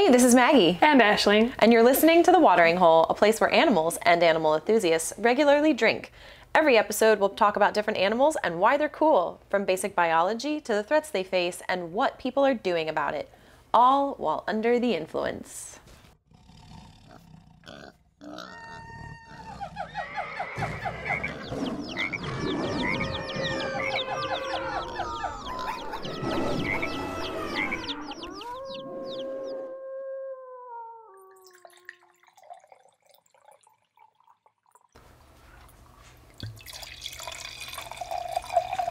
Hey, this is Maggie. And Ashley. And you're listening to The Watering Hole, a place where animals and animal enthusiasts regularly drink. Every episode, we'll talk about different animals and why they're cool, from basic biology to the threats they face and what people are doing about it, all while under the influence.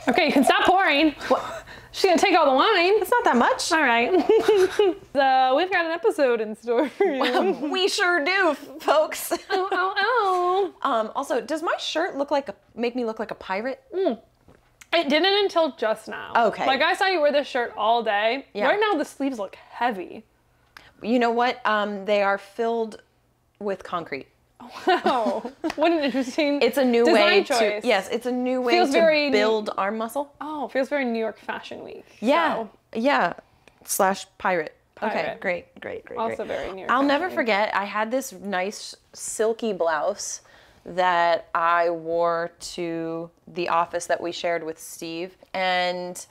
Okay, you can stop pouring. She's gonna take all the wine. It's not that much. All right. so we've got an episode in store for you. we sure do, folks. oh, oh, Um, also, does my shirt look like a make me look like a pirate? oh. It didn't until just now. Okay. Like I saw you wear this shirt all day. Yeah. Right now the sleeves look heavy. You know what? Um, they are filled with concrete. Oh, what an interesting. It's a new design way choice. to yes, it's a new way Feels to very- build arm muscle. Oh, feels very New York Fashion Week. Yeah, So, yeah. Slash pirate. Okay, great, great, great. Also great. very New York I'll never Week. forget. I had this nice silky blouse that I wore to the office that we shared with Steve, and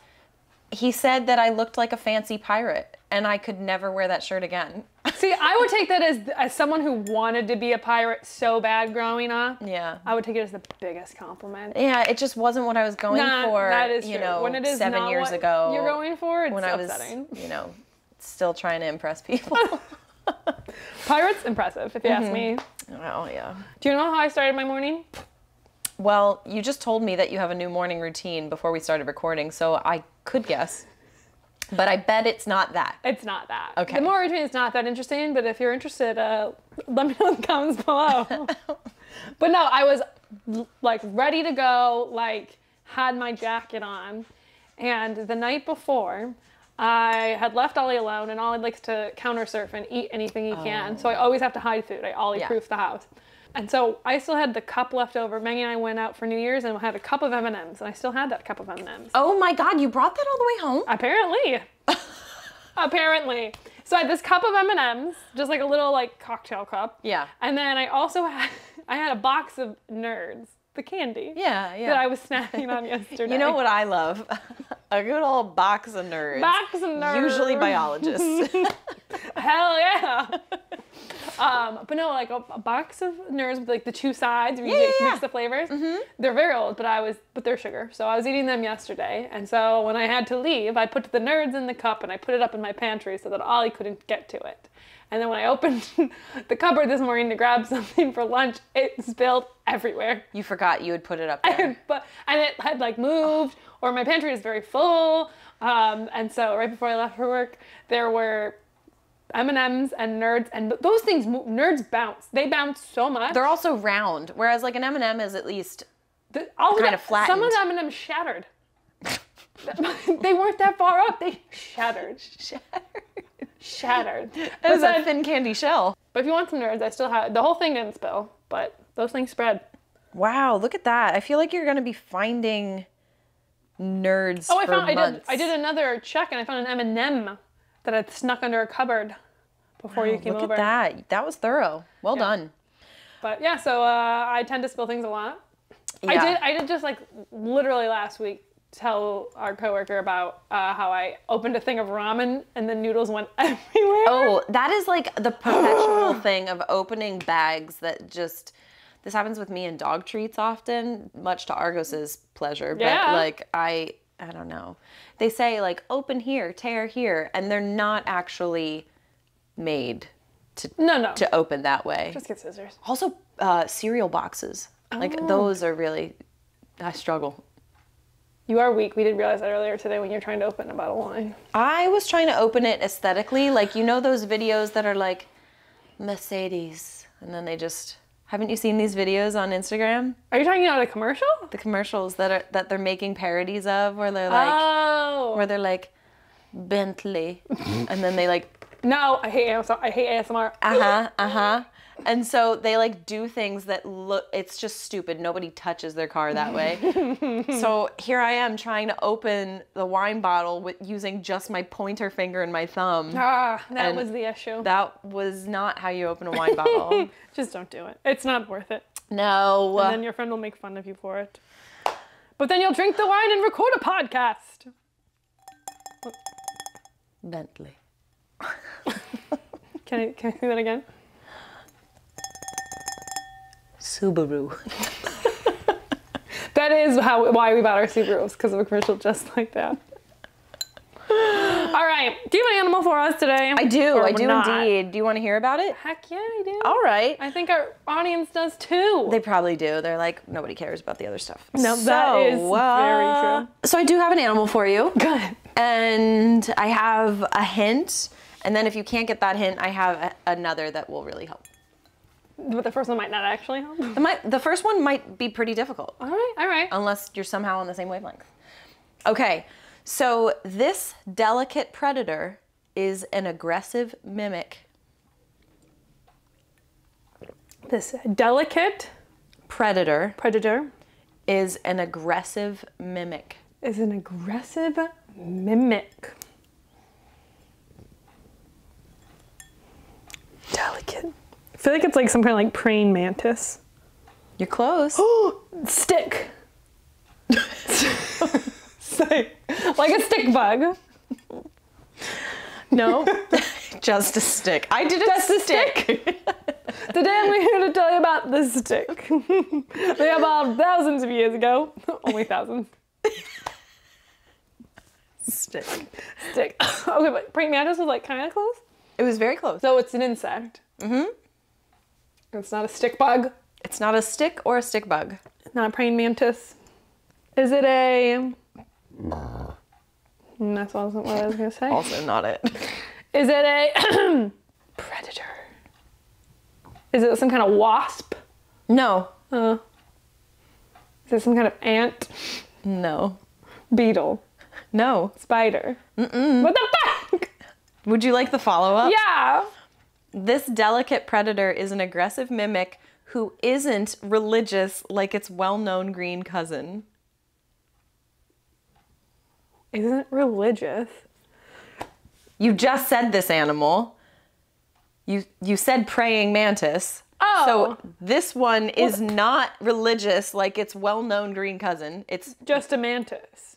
he said that I looked like a fancy pirate, and I could never wear that shirt again. See, I would take that as as someone who wanted to be a pirate so bad growing up. yeah. I would take it as the biggest compliment. Yeah, it just wasn't what I was going Nah, for. that is you true. know, when it is seven not years what ago. you're going for, it's when I was, upsetting. you know, still trying to impress people. Pirates, impressive, if you ask me. Mm-hmm. oh yeah. Do you know how I started my morning? Well, you just told me that you have a new morning routine before we started recording, so I could guess. But I bet it's not that. It's not that. Okay. The morning routine is not that interesting, but if you're interested, uh, let me know in the comments below. but no, I was like ready to go, like had my jacket on, and the night before, I had left Ollie alone, and Ollie likes to counter surf and eat anything he can, so I always have to hide food. I Ollie Yeah. proof the house. And so I still had the cup left over. Maggie and I went out for New Year's and had a cup of M&Ms, and I still had that cup of M&Ms. Oh my god, you brought that all the way home? Apparently. Apparently. So I had this cup of M&Ms, just like a little like cocktail cup. Yeah. And then I also had I had a box of Nerds, the candy. Yeah, yeah. That I was snacking on yesterday. you know what I love? A good old box of nerds. Box of Nerds. Usually biologists. Hell yeah. um, but no, like a, a box of Nerds with like the two sides where you Yeah, like, yeah, mix the flavors. They're very old, but I was but they're sugar, so I was eating them yesterday. And so when I had to leave, I put the Nerds in the cup and I put it up in my pantry so that Ollie couldn't get to it. And then when I opened the cupboard this morning to grab something for lunch, it spilled everywhere. you forgot you had put it up there. but and it had like moved or my pantry is very full. Um, and so right before i left for work there were m&ms and nerds and those things nerds bounce. They bounce so much. They're also round, whereas like an M&M is at least The- all kind the- of flat. some of the m&ms shattered. They weren't that far up. They shattered. Shattered It was a thin candy shell. but if you want some nerds i still have the whole thing didn't spill but those things spread Wow, look at that. I feel like you're gonna be finding nerds Oh, I found I did. I did another check and I found an M&M that I'd snuck under a cupboard before you came Look over. at that. That was thorough. Well done. But yeah, so uh, I tend to spill things a lot. I did I did just like literally last week tell our coworker about uh, how I opened a thing of ramen and the noodles went everywhere. Oh, that is like the perpetual thing of opening bags that just. This happens with me and dog treats often, much to Argos's pleasure. But Yeah. like I, I don't know. They say like open here, tear here, and they're not actually made to no, no. to open that way. Just get scissors. Also, uh, cereal boxes. Like Oh. those are really, I struggle. You are weak. We did realize that earlier today when you're trying to open a bottle of wine. I was trying to open it aesthetically, like you know those videos that are like Mercedes, and then they just haven't you seen these videos on Instagram? Are you talking about a commercial? The commercials that are that they're making parodies of, where they're like, oh. where they're like Bentley, and then they like No, I hate ASMR. I hate ASMR. uh huh, uh huh, And so they like do things that look, it's just stupid. Nobody touches their car that way. so here I am trying to open the wine bottle with using just my pointer finger and my thumb. Ah, that And was the issue. That was not how you open a wine bottle. Just don't do it. It's not worth it. No. And then your friend will make fun of you for it. But then you'll drink the wine and record a podcast. Bentley. Can I, can I say that again? Subaru. That is how why we bought our Subarus because of a commercial just like that. All right. Do you have an animal for us today? I do. Or I do not? indeed. Do you want to hear about it? Heck yeah, I do. All right. I think our audience does too. They probably do. They're like, nobody cares about the other stuff. No, that is very uh, true. So I do have an animal for you. Good. And I have a hint. And then if you can't get that hint, I have a- another that will really help. But the first one might not actually help. It might, the first one might be pretty difficult, All right, all right. unless you're somehow on the same wavelength. Okay, so this delicate predator is an aggressive mimic. This delicate Predator predator is an aggressive mimic. is an aggressive mimic. Delicate. I feel like it's like some kind of like praying mantis. You're close. Stick. Stick. like a stick bug. no, just a stick. I did a Just a stick. Today I'm here to tell you about the stick. they evolved thousands of years ago. Only thousands. stick. Stick. okay, but praying mantis was like kind of close. It was very close. So it's an insect. Mm-hmm. It's not a stick bug. It's not a stick or a stick bug. Not a praying mantis. Is it a? Mm, That's wasn't what I was gonna say. Also not it. Is it a predator? Is it some kind of wasp? No. Uh, is it some kind of ant, No. beetle, No. spider? Mm-mm. What the fuck? Would you like the follow up? Yeah. This delicate predator is an aggressive mimic who isn't religious like its well known green cousin. Isn't religious. You just said this animal. You you said praying mantis. Oh. So this one is not religious like its well known green cousin. It's Just a mantis.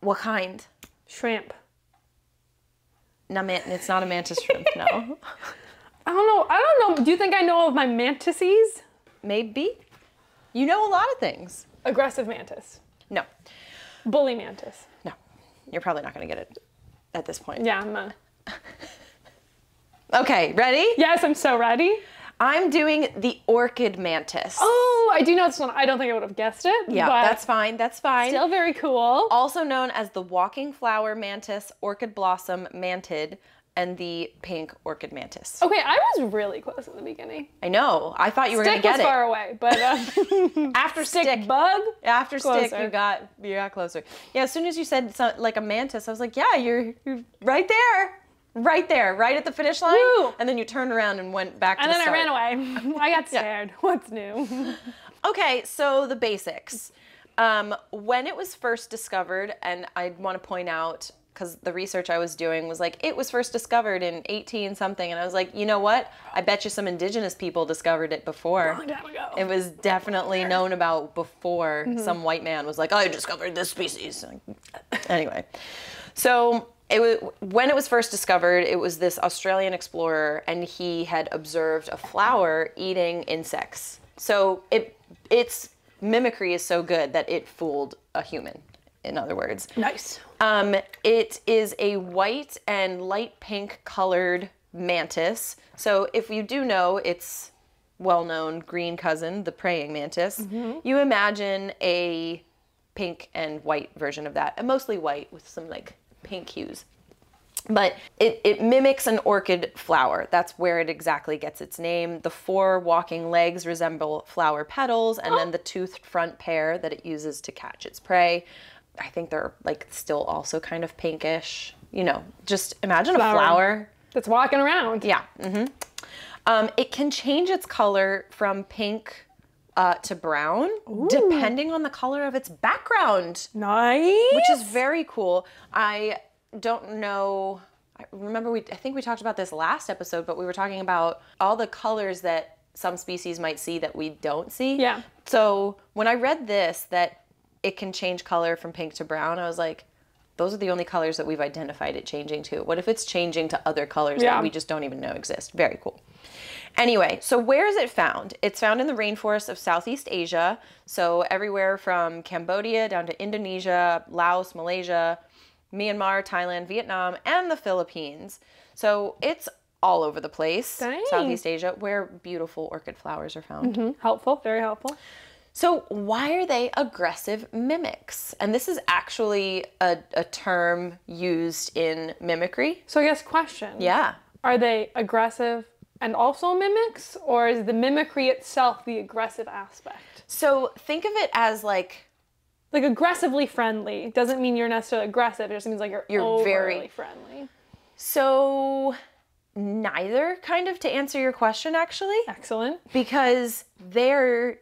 what kind? Shrimp. No, man, it's not a mantis shrimp, no. I don't know. I don't know. Do you think I know of my mantises? Maybe. You know a lot of things. Aggressive mantis. No. Bully mantis. No. You're probably not going to get it at this point. Yeah, I'm. Okay, ready? Yes, I'm so ready. I'm doing the orchid mantis. Oh, I do know this one. I don't think I would have guessed it. yeah, that's fine. That's fine. still very cool. also known as the walking flower mantis, orchid blossom mantid, and the pink orchid mantis. Okay, I was really close at the beginning. I know. I thought you were going to get it. Stick was far away, but uh, After stick, stick, bug. after stick, you got you got closer. Yeah, as soon as you said so, like a mantis, I was like, yeah, you're, you're right there, right there, right at the finish line. Woo! And then you turned around and went back. And to then the I start. ran away. I got scared. What's new? Okay, so the basics. Um, when it was first discovered, and I want to point out because the research I was doing was like it was first discovered in 18 something, and I was like, you know what? I bet you some indigenous people discovered it before. Long time ago. It was definitely known about before Mm-hmm. some white man was like, I discovered this species. anyway, so it was when it was first discovered. It was this Australian explorer, and he had observed a flower eating insects. So it its mimicry is so good that it fooled a human. In other words, Nice. um, it is a white and light pink colored mantis. So if you do know its well-known green cousin, the praying mantis, you imagine a pink and white version of that, and mostly white with some like pink hues. But it, it mimics an orchid flower. That's where it exactly gets its name. The four walking legs resemble flower petals, and then the toothed front pair that it uses to catch its prey. I think they're like still also kind of pinkish. You know, just imagine a Flower. flower That's walking around. yeah. Mm -hmm. Um, it can change its color from pink uh, to brown, depending on the color of its background, Nice. which is very cool. I don't know. I remember we. I think we talked about this last episode, but we were talking about all the colors that some species might see that we don't see. Yeah. So when I read this, that it can change color from pink to brown, I was like, those are the only colors that we've identified it changing to. What if it's changing to other colors Yeah. that we just don't even know exist? Very cool. Anyway, so where is it found? It's found in the rainforests of Southeast Asia. So everywhere from Cambodia down to Indonesia, Laos, Malaysia, Myanmar, Thailand, Vietnam, and the Philippines. So it's all over the place. Dang. Southeast Asia, where beautiful orchid flowers are found. Mhm. helpful. Very helpful. So, why are they aggressive mimics? And this is actually a, a term used in mimicry. So I guess question. Yeah. Are they aggressive and also mimics, or is the mimicry itself the aggressive aspect? So, think of it as like Like aggressively friendly doesn't mean you're necessarily aggressive. It just means like you're, You're overly very- friendly. so neither kind of to answer your question actually Excellent. because they're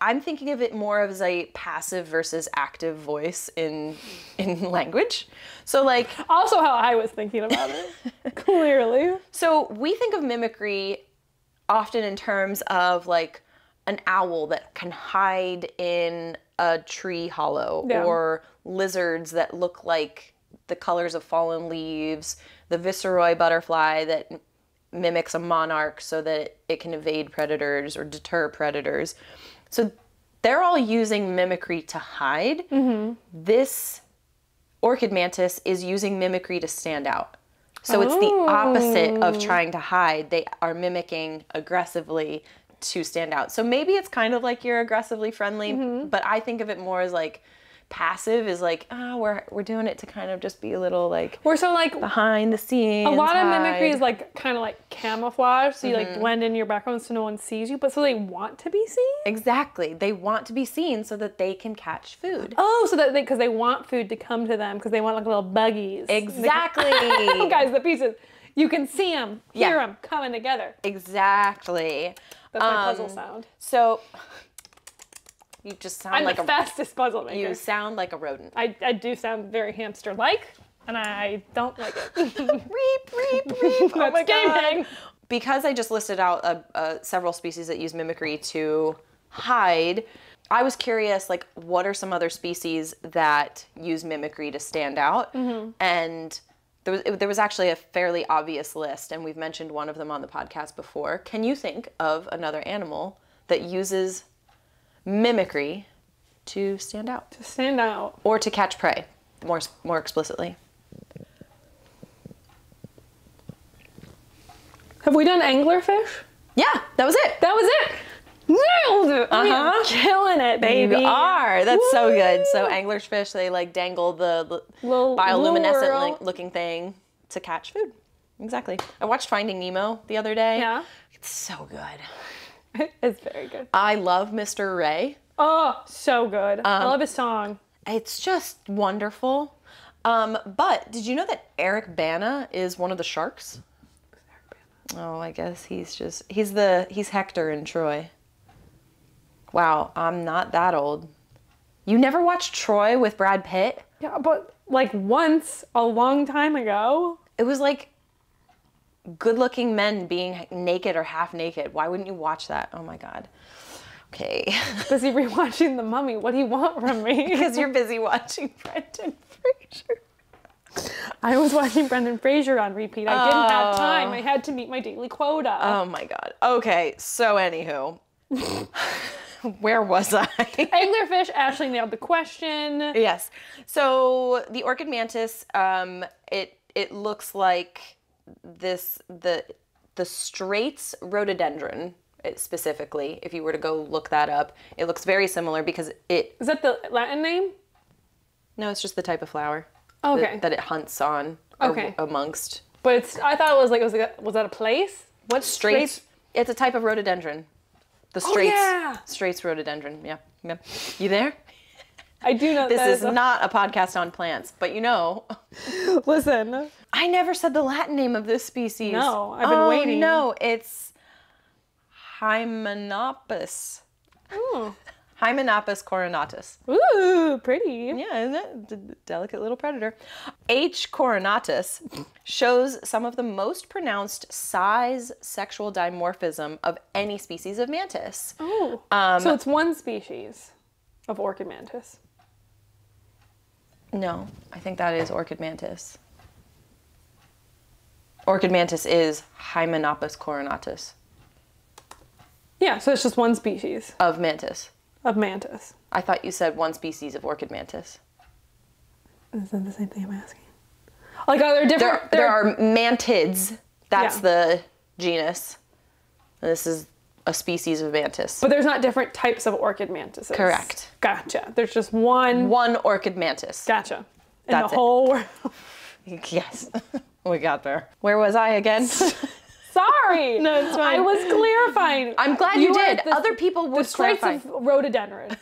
I'm thinking of it more as a passive versus active voice in in language. So like Also, how I was thinking about it. Clearly. So we think of mimicry often in terms of like an owl that can hide in a tree hollow Yeah. or lizards that look like the colors of fallen leaves, the viceroy butterfly that mimics a monarch so that it can evade predators or deter predators. So they're all using mimicry to hide. Mm-hmm. This orchid mantis is using mimicry to stand out. So it's the opposite of oh. trying to hide. They are mimicking aggressively to stand out. So maybe it's kind of like you're aggressively friendly, mm-hmm. but I think of it more as like passive is like, ah, we're we're doing it to kind of just be a little like We're so like behind the scenes. a lot of mimicry. Mm-hmm. is like kind of like camouflage, so you like blend in your background so no one sees you, but so they want to be seen. Exactly. They want to be seen so that they can catch food. Oh, so that they because they want food to come to them because they want like little buggies. Exactly. Guys, the pieces you can see them, hear Yeah. them coming together. Exactly. That's my puzzle Um, sound. So you just sound I'm like the a fastest puzzle maker. you sound like a rodent. I, I do sound very hamster-like, and I don't like it. reap, reap, reap. oh my game god. Because I just listed out uh, uh, several species that use mimicry to hide, I was curious, like, what are some other species that use mimicry to stand out? And there was, it, there was actually a fairly obvious list, and we've mentioned one of them on the podcast before. Can you think of another animal that uses mimicry to stand out to stand out. or to catch prey? More more explicitly. Have we done anglerfish? Yeah, that was it. That was it. Nailed it. Uh-huh. killing it, baby. You are. That's so good. So anglerfish, they like dangle the l- Little bioluminescent looking thing to catch food. Exactly. I watched Finding Nemo the other day. Yeah. It's so good. it's very good. I love Mr. Ray. Oh, so good. I Um, love his song. It's just wonderful. Um, but did you know that Eric Bana is one of the sharks? Oh, I guess he's just he's the he's Hector in Troy. Wow, I'm not that old. You never watched Troy with Brad Pitt? Yeah, but like once a long time ago. It was like good-looking men being naked or half naked. Why wouldn't you watch that? Oh my god. Okay. Busy rewatching The Mummy. What do you want from me? Because you're busy watching Brendan Fraser. I was watching Brendan Fraser on repeat. I didn't have time. I had to meet my daily quota. Oh my god. Okay, so anywho. Where was I? Anglerfish, Ashley nailed the question. yes. So the orchid mantis, um, it it looks like this the the Straits rhododendron eh, specifically. If you were to go look that up, it looks very similar because it Is that the Latin name? no, it's just the type of flower Okay. that, that it hunts on Okay. amongst. But it's I thought it was like it was like a, was that a place? What Straits. It's a type of rhododendron. The oh, Straits. Oh, yeah. Straits rhododendron. Yeah. Yeah. You there? I do know This that is not a podcast on plants, but you know, Listen. I never said the Latin name of this species. No, I've been oh, waiting. No, it's Hymenopus. Ooh. Hymenopus coronatus. Ooh, pretty. Yeah, isn't it? Delicate little predator. H. coronatus shows some of the most pronounced size sexual dimorphism of any species of mantis. Oh. Um, so it's one species of orchid mantis. No, I think that is orchid mantis. Orchid mantis is Hymenopus coronatus Yeah, so it's just one species of mantis. of mantis. I thought you said one species of orchid mantis. Is that the same thing I'm asking? Like, are there There, different? there are mantids. That's Yeah. the genus. This is a species of mantis. But there's not different types of orchid mantises. Correct. Gotcha. There's just one. One orchid mantis. Gotcha. In That's the it. whole world. Yes. we got there. Where was I again? Sorry. No, it's fine. I was clarifying. I'm glad you, were did. the- Other people The would Straits clarify. of Rhododendron.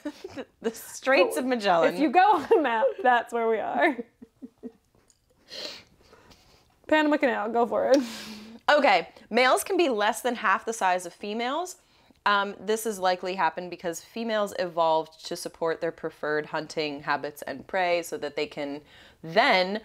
the Straits of Magellan. if you go on the map, that's where we are. Panama Canal, go for it. Okay, males can be less than half the size of females. Um, this has likely happened because females evolved to support their preferred hunting habits and prey so that they can then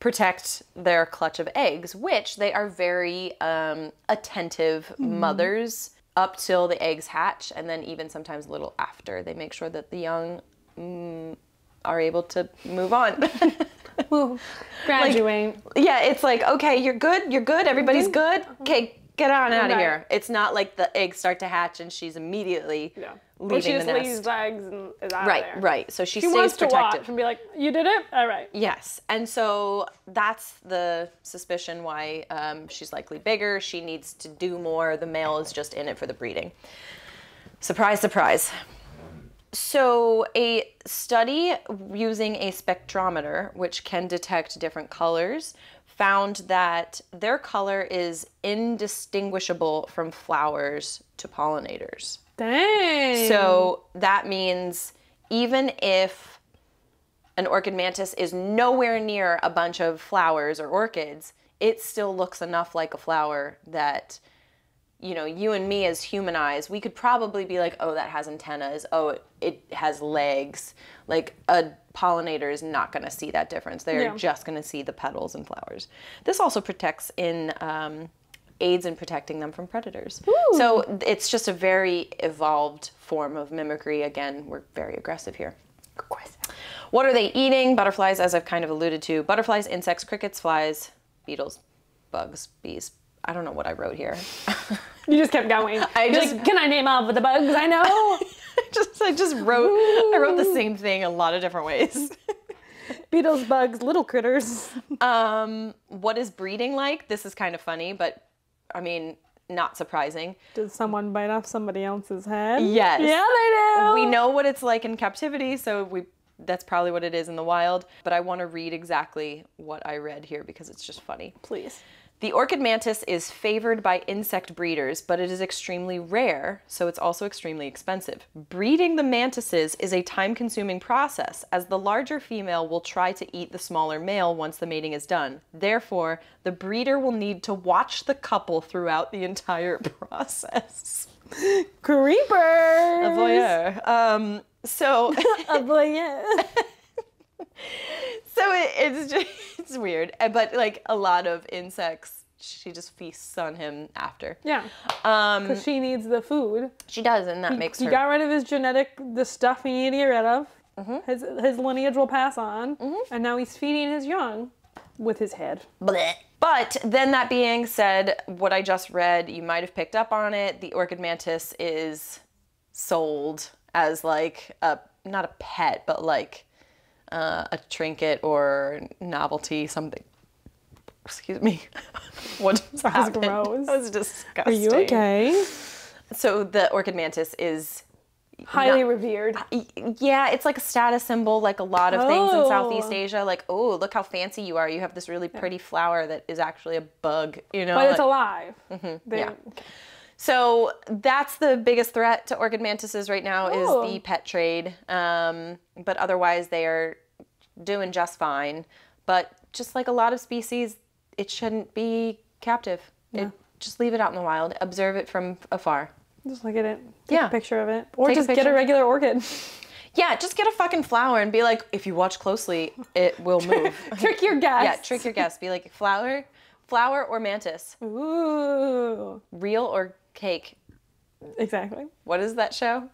protect their clutch of eggs, which they are very um, attentive mothers up till the eggs hatch, and then even sometimes a little after. They make sure that the young mm, are able to move on. Graduate. Yeah, it's like, okay, you're good, you're good, everybody's good. Okay, get on out of here. It's not like the eggs start to hatch and she's immediately yeah. leaving or she just the nest. the eggs and is out Right, of there. right. So she, She stays wants to watch and be like, "You did it, all right." Yes, and so that's the suspicion why um, she's likely bigger. She needs to do more. The male is just in it for the breeding. Surprise, surprise. So, a study using a spectrometer, which can detect different colors, found that their color is indistinguishable from flowers to pollinators. Dang. So, that means even if an orchid mantis is nowhere near a bunch of flowers or orchids, it still looks enough like a flower that you know, you and me as human eyes, we could probably be like, oh, that has antennas. Oh, it, it has legs. Like a pollinator is not going to see that difference. They're Yeah. just going to see the petals and flowers. This also protects in um, aids in protecting them from predators. So it's just a very evolved form of mimicry. Again, we're very aggressive here. What are they eating? Butterflies, as I've kind of alluded to. Butterflies, insects, crickets, flies, beetles, bugs, bees. I don't know what I wrote here. you just kept going. I You're just- like, can I name all of the bugs I know? I just I just wrote I wrote the same thing a lot of different ways. Beetles, bugs, little critters. Um, what is breeding like? This is kind of funny, but I mean, not surprising. Did someone bite off somebody else's head? Yes. Yeah, they do. We know what it's like in captivity, so we that's probably what it is in the wild. But I want to read exactly what I read here because it's just funny. Please. The orchid mantis is favored by insect breeders, but it is extremely rare, so it's also extremely expensive. Breeding the mantises is a time consuming process, as the larger female will try to eat the smaller male once the mating is done. Therefore, the breeder will need to watch the couple throughout the entire process. Creepers. A voyeur. Um, so. A voyeur. so it, it's just it's weird but like a lot of insects she just feasts on him after yeah. um Because she needs the food. she does and that makes He her got rid of his genetic, the stuff he needed to get rid of. Mm-hmm. His, his lineage will pass on. And now he's feeding his young with his head. Blech. but then that being said what i just read you might have picked up on it the orchid mantis is sold as like a not a pet but like uh, a trinket or novelty something excuse me what just was happened? gross. that was disgusting Are you okay? So the orchid mantis is Highly Not- revered. yeah, it's like a status symbol like a lot of things in Southeast Oh. Asia like oh, look how fancy you are. You have this really pretty flower that is actually a bug, you know. But it's alive. Mm-hmm. yeah. so that's the biggest threat to orchid mantises right now Oh. is the pet trade. Um, but otherwise they are doing just fine. But just like a lot of species, it shouldn't be captive. It, just leave it out in the wild. Observe it from afar. Just look at it. Take Yeah. a picture of it. Or Take a just get a regular orchid. Yeah, just get a fucking flower and be like, if you watch closely, it will move. Trick your guests. yeah, trick your guests. Be like, flower, flower or mantis, Ooh. real or cake. Exactly. What is that show?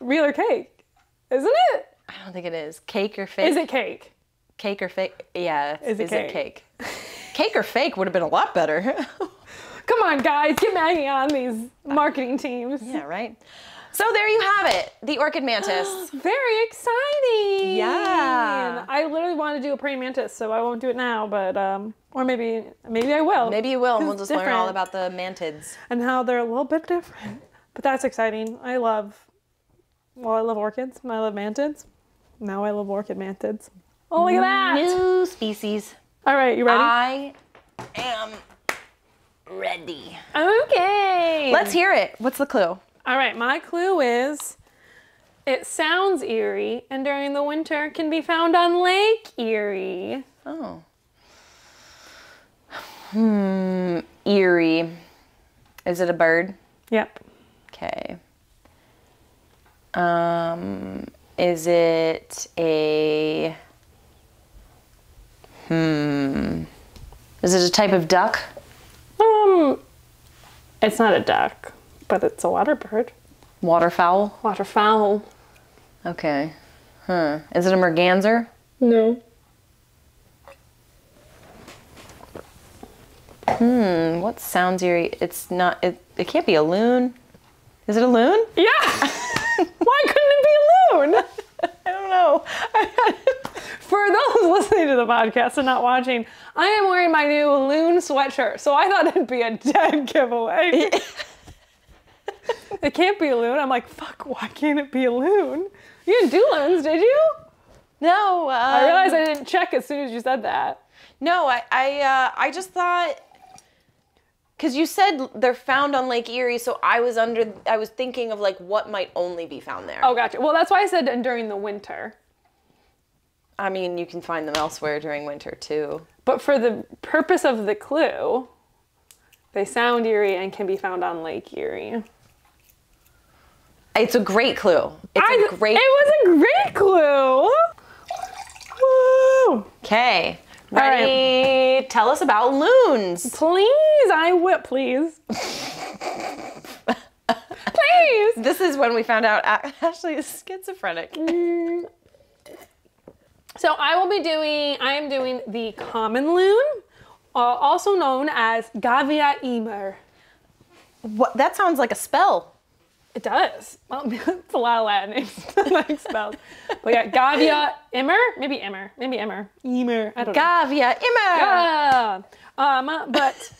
Real or cake? Isn't it? I don't think it is. Cake or fake? Is it cake? cake or fake? Yeah. Is it cake? cake or fake would have been a lot better. Come on, guys, get Maggie on these marketing teams. yeah, right. So there you have it, the orchid mantis. Very exciting. Yeah. I literally want to do a praying mantis, so I won't do it now, but um, or maybe maybe I will. Maybe you will, and we'll just learn all about the mantids. and how they're a little bit different. But that's exciting. I love. Well, I love orchids. And I love mantids. Now I love orchid mantids. Oh, look at that! New species. All right, you ready? I am ready. okay. Let's hear it. What's the clue? All right, my clue is it sounds eerie and during the winter can be found on Lake Erie. Oh. Hmm. Eerie. Is it a bird? Yep. Okay. Um. Is it a? Hmm. Is it a type of duck? Um, it's not a duck, but it's a water bird. Waterfowl? Waterfowl. Okay. Huh. Is it a merganser? No. Hmm. What sounds eerie? It's not. It. It can't be a loon. Is it a loon? Yeah. Why couldn't it be a loon? Know. For those listening to the podcast and not watching, I am wearing my new loon sweatshirt, so I thought it'd be a dead giveaway. it can't be a loon. I'm like, fuck, why can't it be a loon? You didn't do loons, did you? no. Um, I realized I didn't check as soon as you said that. No, I I uh, I just thought because you said they're found on Lake Erie, so I was under I was thinking of like what might only be found there. Oh, gotcha. Well, that's why I said during the winter. I mean, you can find them elsewhere during winter too. But for the purpose of the clue, they sound eerie and can be found on Lake Erie. It's a great clue. It's I- a great. It was a great clue. Woo! Okay, right. ready? Tell us about loons. Please, I will. Please. Please. This is when we found out Ashley is schizophrenic. So I will be doing. I am doing the common loon, uh, also known as Gavia immer. What? That sounds like a spell. It does. Well, it's a lot of Latin names, like spells. But yeah, Gavia Immer, maybe Immer, maybe Immer, Immer. I don't know. Gavia immer. Yeah. Um, but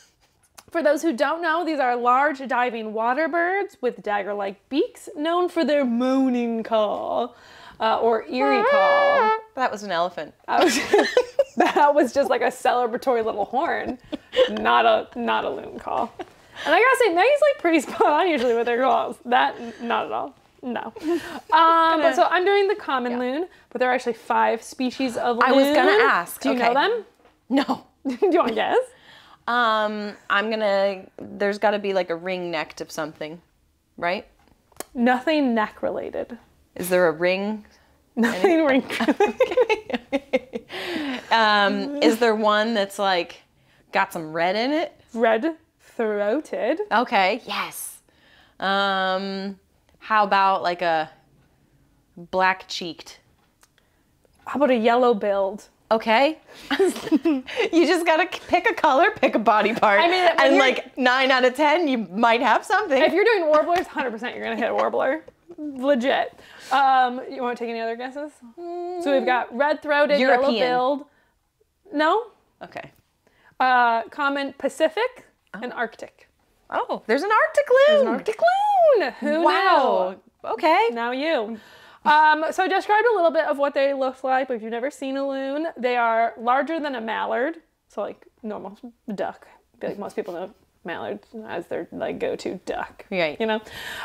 for those who don't know, these are large diving water birds with dagger-like beaks, known for their moaning call uh, or eerie call. That was an elephant. That was, that was just like a celebratory little horn, not a not a loon call. And I gotta say, Maggie's like pretty spot on usually with her calls. That not at all. No. Um, but so I'm doing the common loon, but there are actually five species of loon. I was gonna ask, Do you okay. know them? No. Do you want to guess? Um, I'm gonna. There's got to be like a ring necked of something, right? Nothing neck related. Is there a ring? Nothing ring. Um, is there one that's like got some red in it? Red throated. Okay. Yes. Um, how about like a black cheeked? How about a yellow billed? Okay. you just gotta pick a color, pick a body part, I mean, and like nine out of ten, you might have something. If you're doing warblers, 100% you're gonna hit a warbler. Legit. Um, you want to take any other guesses? So we've got red throated, yellow billed. No. okay. Uh, common Pacific and Arctic. Oh, there's an Arctic loon. There's an Arctic loon. Who Wow. Okay. Now you. Um, so I described a little bit of what they look like, but if you've never seen a loon, they are larger than a mallard. So like normal duck. Like most people know mallards as their like go-to duck. Right. You know,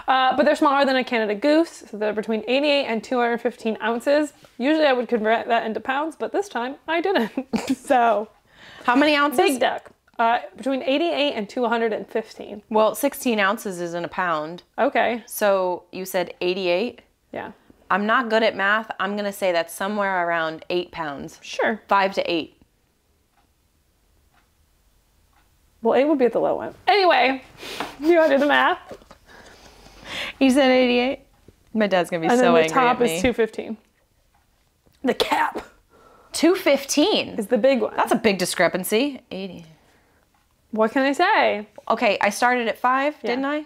uh, but they're smaller than a Canada goose, so they're between 88 and 215 ounces. Usually I would convert that into pounds, but this time I didn't. so How many ounces? big duck. Uh, between 88 and 215. Well, 16 ounces isn't a pound. Okay. So you said 88. Yeah. I'm not good at math. I'm going to say that's somewhere around eight pounds. Sure. Five to eight. Well, eight would be at the low end. Anyway, you want to do the math? You said 88? My dad's going to be And so then the top is 215. The cap 215. is the big one. That's a big discrepancy. 80. What can I say? Okay, I started at five, Yeah. didn't I?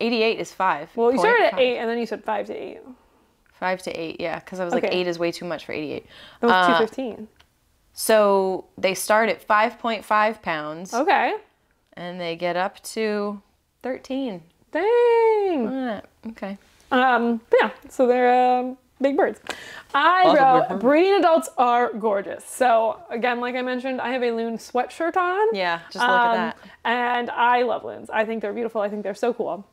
88 is five. Well, you started at five. eight, and then you said five to eight. Five to eight, yeah, because I was like, eight is way too much for 88. That was Uh, 215. So they start at 5.5 pounds Okay. and they get up to 13. Dang. Okay. Um, yeah, so they're um, big birds. I Lots wrote breeding adults are gorgeous. So again, like I mentioned, I have a loon sweatshirt on. Yeah, just look at Um, that. And I love loons. I think they're beautiful. I think they're so cool.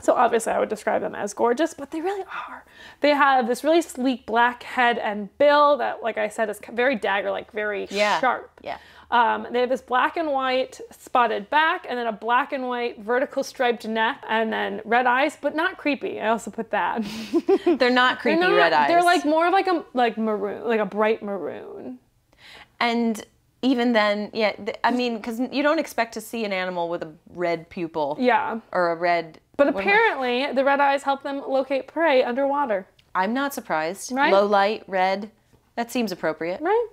So obviously, I would describe them as gorgeous, but they really are. They have this really sleek black head and bill that, like I said, is very dagger-like, very Yeah. sharp. Yeah. Um, they have this black and white spotted back, and then a black and white vertical striped neck, and then red eyes, but not creepy. I also put that. They're not creepy They're not- red eyes. They're like more of like a like maroon, like a bright maroon. and even then, yeah, th- I mean, because you don't expect to see an animal with a red pupil Yeah. or a red. But am I- apparently, the red eyes help them locate prey underwater. I'm not surprised. Right? Low light, red. That seems appropriate. Right.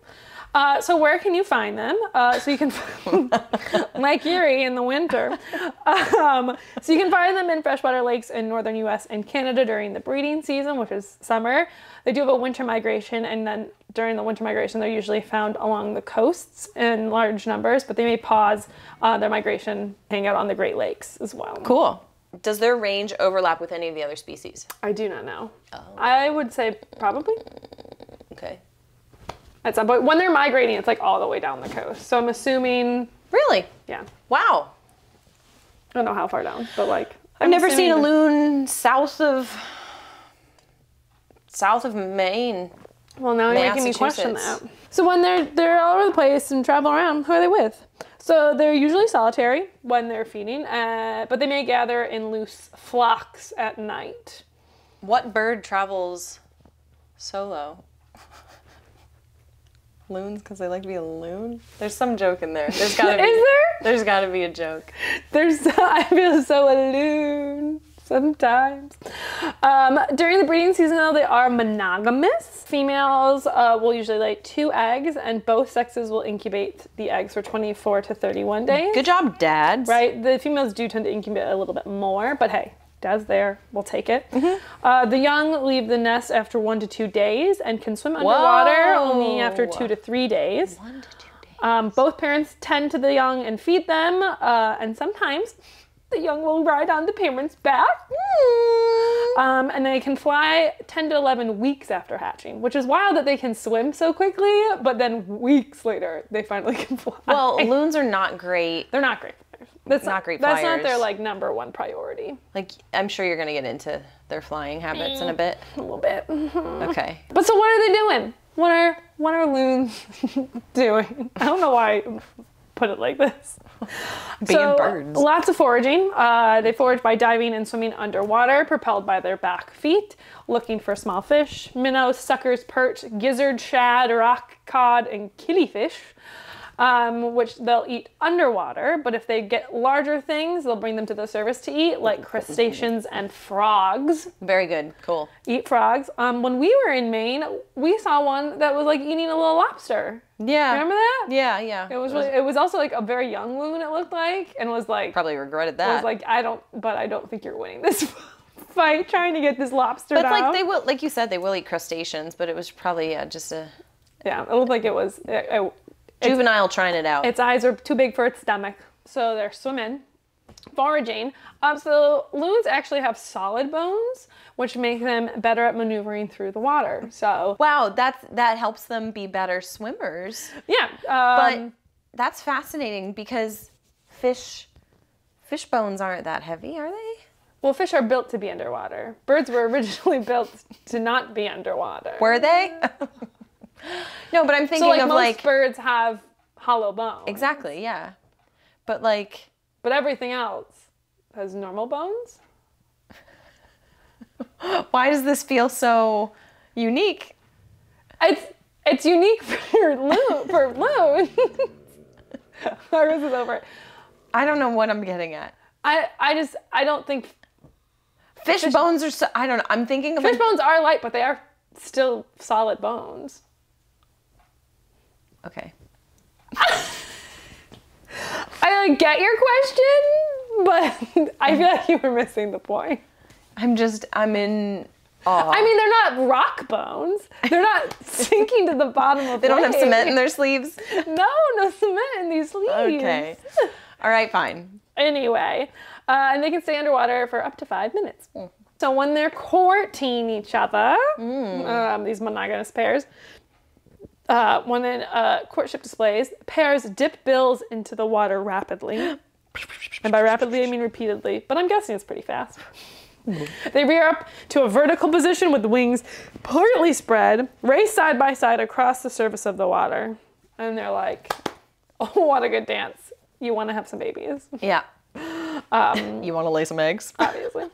Uh, so where can you find them? Uh, so you can, like Erie in the winter. Um, so you can find them in freshwater lakes in northern U.S. and Canada during the breeding season, which is summer. They do have a winter migration, and then during the winter migration, they're usually found along the coasts in large numbers. But they may pause uh, their migration, hang out on the Great Lakes as well. Cool. Does their range overlap with any of the other species? I do not know. I would say probably. Okay. At some point, when they're migrating, it's like all the way down the coast. So I'm assuming, Really? yeah. Wow. I don't know how far down, but like I've never seen a loon south of south of Maine. Well, now you're making me question that. So when they're they're all over the place and travel around, who are they with? So they're usually solitary when they're feeding, uh, but they may gather in loose flocks at night. What bird travels solo? Loons, because they like to be a loon. There's some joke in there. There's gotta be. Is there? There's gotta be a joke. There's I feel so alone sometimes. Um, during the breeding season, though, they are monogamous. Females uh, will usually lay two eggs, and both sexes will incubate the eggs for 24 to 31 days. Good job, dads. Right? The females do tend to incubate a little bit more, but hey, dad's there. We'll take it. Uh, the young leave the nest after one to two days and can swim underwater only after two to three days. One to two days. Um, both parents tend to the young and feed them, uh, and sometimes the young will ride on the parent's back. Um, and they can fly 10 to 11 weeks after hatching, which is wild that they can swim so quickly, but then weeks later they finally can fly. Well, loons are not great. they're not great. That's Not great That's not their like number one priority. Like, I'm sure you're gonna get into their flying habits in a bit. A little bit. Okay. But so what are they doing? What are what are loons doing? I don't know why I put it like this. Being So, birds. Lots of foraging. Uh, they forage by diving and swimming underwater, propelled by their back feet, looking for small fish, minnows, suckers, perch, gizzard, shad, rock cod, and killifish. Um, which they'll eat underwater, but if they get larger things, they'll bring them to the surface to eat, like crustaceans and frogs Very good. Cool. eat frogs. Um, when we were in Maine, we saw one that was like eating a little lobster. Yeah. Remember that? Yeah, yeah. It was really. It was also like a very young loon. It looked like, and was like, probably regretted it that. was like, I don't, but I don't think you're winning this fight trying to get this lobster but down. like they will, like you said, they will eat crustaceans. But it was probably yeah, just a yeah, it looked like it was. It, it- juvenile trying it out. its eyes are too big for its stomach, so they're swimming, foraging. Um, so loons actually have solid bones, which make them better at maneuvering through the water. So wow, that's that helps them be better swimmers. yeah, But um, that's fascinating because fish fish bones aren't that heavy, are they? Well, fish are built to be underwater. Birds were originally built to not be underwater. Were they? no, but I'm thinking so like of most like birds have hollow bones. exactly, yeah. But like, But everything else has normal bones. why does this feel so unique? It's it's unique for loon for loon. Quiz is over. I don't know what I'm getting at. I I just I don't think Fish, bones are so. I don't know. I'm thinking of fish bones are light, but they are still solid bones. Okay. I like, get your question, but I feel like you were missing the point. I'm just. I'm in awe. I mean, they're not rock bones. They're not sinking to the bottom of. The. They don't have cement in their sleeves. No, no cement in these sleeves. Okay. All right, fine. Anyway, uh, and they can stay underwater for up to five minutes. So when they're courting each other, um, these monogamous pairs, uh, when in uh, courtship displays, pairs dip bills into the water rapidly. and by rapidly, I mean repeatedly, but I'm guessing it's pretty fast. They rear up to a vertical position with the wings partly spread, race side by side across the surface of the water. And they're like, oh, what a good dance. You want to have some babies, Yeah. Um, you want to lay some eggs? obviously.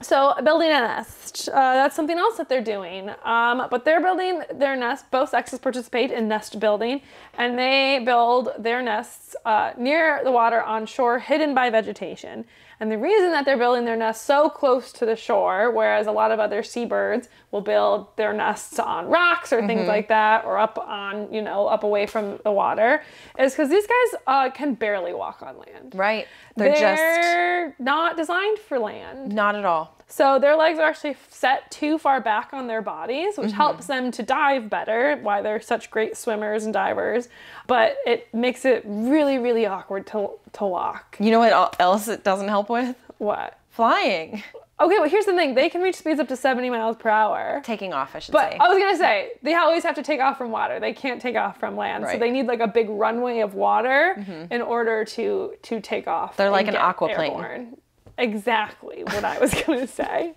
so, building a nest. Uh, that's something else that they're doing. Um, but they're building their nest. Both sexes participate in nest building, and they build their nests uh, near the water on shore, hidden by vegetation. And the reason that they're building their nests so close to the shore, whereas a lot of other seabirds will build their nests on rocks or things like that, or up on, you know, up away from the water, is because these guys uh, can barely walk on land. Right. They're, just They're not designed for land. not at all. So their legs are actually set too far back on their bodies, Mm-hmm. which helps them to dive better, why they're such great swimmers and divers. But it makes it really, really awkward to, to walk. You know what else it doesn't help with? What? Flying. Okay, well, here's the thing they can reach speeds up to 70 miles per hour. Taking off, I should But say. I was gonna say they always have to take off from water. They can't take off from land, so Right. Mm-hmm. they need like a big runway of water in order to to take off. They're like an aquaplane. airborne. Exactly what I was gonna say.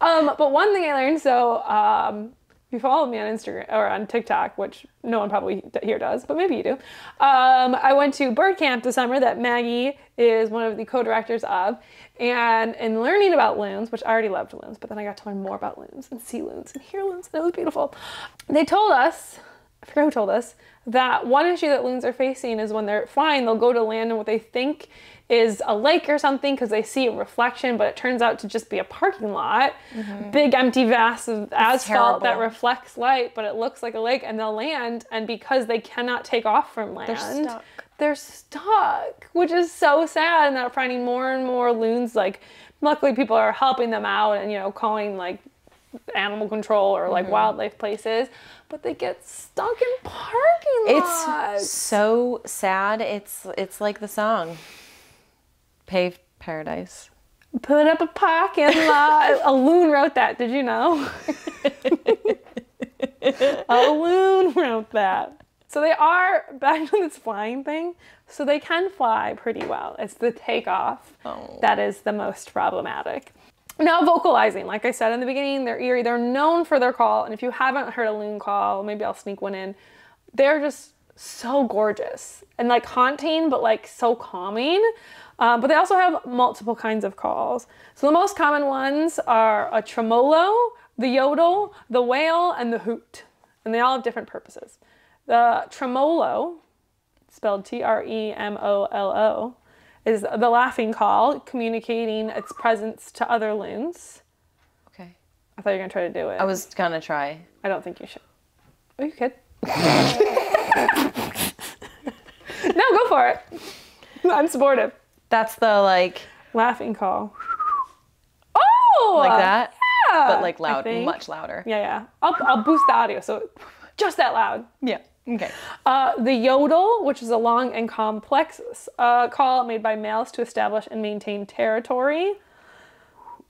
Um, but one thing I learned, so um, if you follow me on Instagram or on TikTok, which no one probably here does, but maybe you do. Um, I went to bird camp this summer that Maggie is one of the co-directors of, and in learning about loons, which I already loved loons, but then I got to learn more about loons and see loons and hear loons, and it was beautiful. They told us, I forget who told us, that one issue that loons are facing is when they're flying, they'll go to land in what they think is a lake or something because they see a reflection, but it turns out to just be a parking lot. Big empty vast of asphalt that reflects light, but it looks like a lake, and they'll land, and because they cannot take off from land, they're stuck. they're stuck, which is so sad. And they're finding more and more loons. Like, luckily, people are helping them out and you know calling like animal control or Mm-hmm. like wildlife places, but they get stuck in parking lots. It's so sad. It's it's like the song. Paved Paradise. Put up a parking lot. a loon wrote that. Did you know? a loon wrote that. So they are back to this flying thing. So they can fly pretty well. It's the takeoff Oh. that is the most problematic. Now vocalizing, like I said in the beginning, they're eerie. They're known for their call, and if you haven't heard a loon call, maybe I'll sneak one in. They're just so gorgeous and like haunting, but like so calming. Um, but they also have multiple kinds of calls. So the most common ones are a tremolo, the yodel, the wail, and the hoot, and they all have different purposes. The tremolo, spelled T R E M O L O, is the laughing call, communicating its presence to other loons. Okay. I thought you were gonna try to do it. I was gonna try. I don't think you should. Oh, you could. no, go for it. I'm supportive. That's the like Laughing call. Oh, like that, Yeah, but like loud, much louder. Yeah, yeah. I'll, I'll boost the audio so just that loud. Yeah. Okay. Uh, the yodel, which is a long and complex uh, call made by males to establish and maintain territory.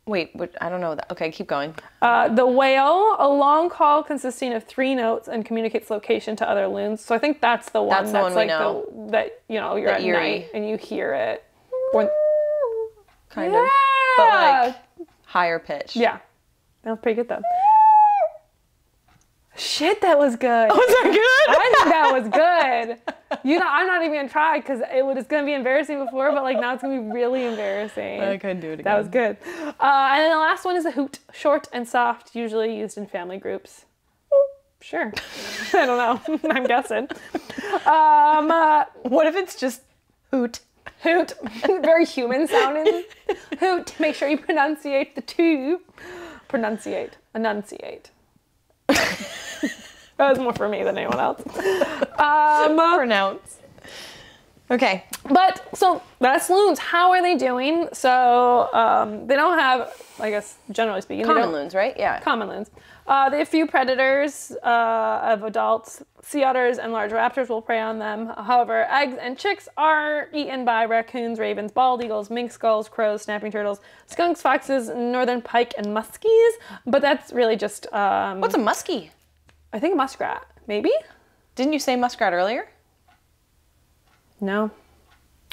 Wait, what, I don't know that. Okay, keep going. Uh, the wail, a long call consisting of three notes and communicates location to other loons. So I think that's the one That's the one we like know. the that you know you're The at eerie. night and you hear it. When, Kind of. But like higher pitch. yeah, that was pretty good though. Shit, that was good. Was that good? I think that was good. You know, I'm not even gonna try because it was gonna be embarrassing before, but like now it's gonna be really embarrassing. I couldn't do it again. That was good. Uh, and then the last one is a hoot, short and soft, usually used in family groups. Sure. I don't know. I'm guessing. Um, uh, What if it's just hoot? Hoot, very human sounding. Hoot. Make sure you pronunciate the two. Pronunciate. Enunciate. that was more for me than anyone else. Um, Pronounce. Okay. But so that's loons. How are they doing? So um, they don't have, I guess, generally speaking, Common loons, right? Yeah. Common loons. Uh, they have few predators uh, of adults. Sea otters and large raptors will prey on them. However, eggs and chicks are eaten by raccoons, ravens, bald eagles, mink skulls, crows, snapping turtles, skunks, foxes, northern pike, and muskies. But that's really just, um, What's a muskie? I think a muskrat. Maybe? Didn't you say muskrat earlier? No.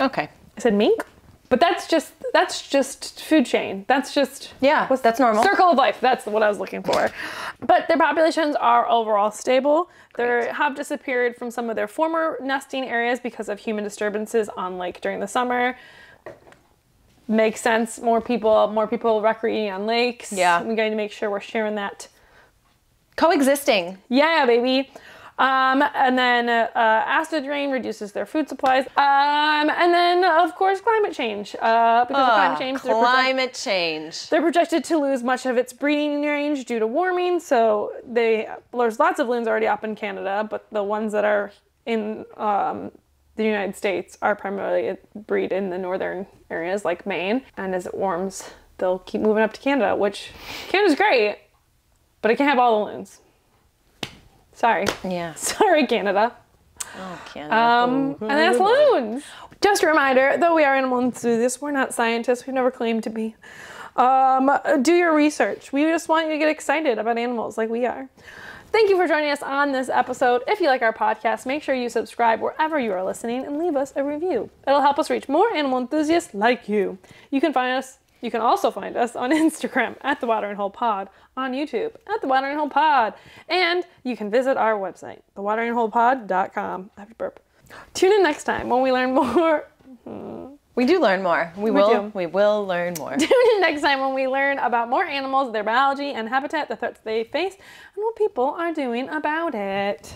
Okay. I said mink? But that's just that's just food chain. That's just Yeah, what's that's normal. Circle of life. That's what I was looking for. But their populations are overall stable. They have disappeared from some of their former nesting areas because of human disturbances on lake during the summer. Makes sense. More people, more people recreating on lakes. Yeah. we got to make sure we're sharing that Coexisting. yeah, baby. Um, and then uh, acid rain reduces their food supplies. Um, and then, of course, climate change. Uh, because of Ah, climate change, they're, climate change. they're projected to lose much of its breeding range due to warming. So they there's lots of loons already up in Canada, but the ones that are in um, the United States are primarily breed in the northern areas like Maine. And as it warms, they'll keep moving up to Canada, which Canada's great, but it can't have all the loons. Sorry. Yeah. Sorry, Canada. Oh, Canada. Um, and that's loons. Just a reminder, though we are animal enthusiasts, we're not scientists. We've never claimed to be. Um, do your research. We just want you to get excited about animals like we are. Thank you for joining us on this episode. If you like our podcast, make sure you subscribe wherever you are listening and leave us a review. It'll help us reach more animal enthusiasts like you. You can find us. You can also find us on Instagram at the Watering Hole Pod, on YouTube at the Watering Hole Pod, and you can visit our website, thewateringholepod.com. I have to burp. Tune in next time when we learn more. we do learn more. We, will. do. We will learn more. Tune in next time when we learn about more animals, their biology and habitat, the threats they face, and what people are doing about it.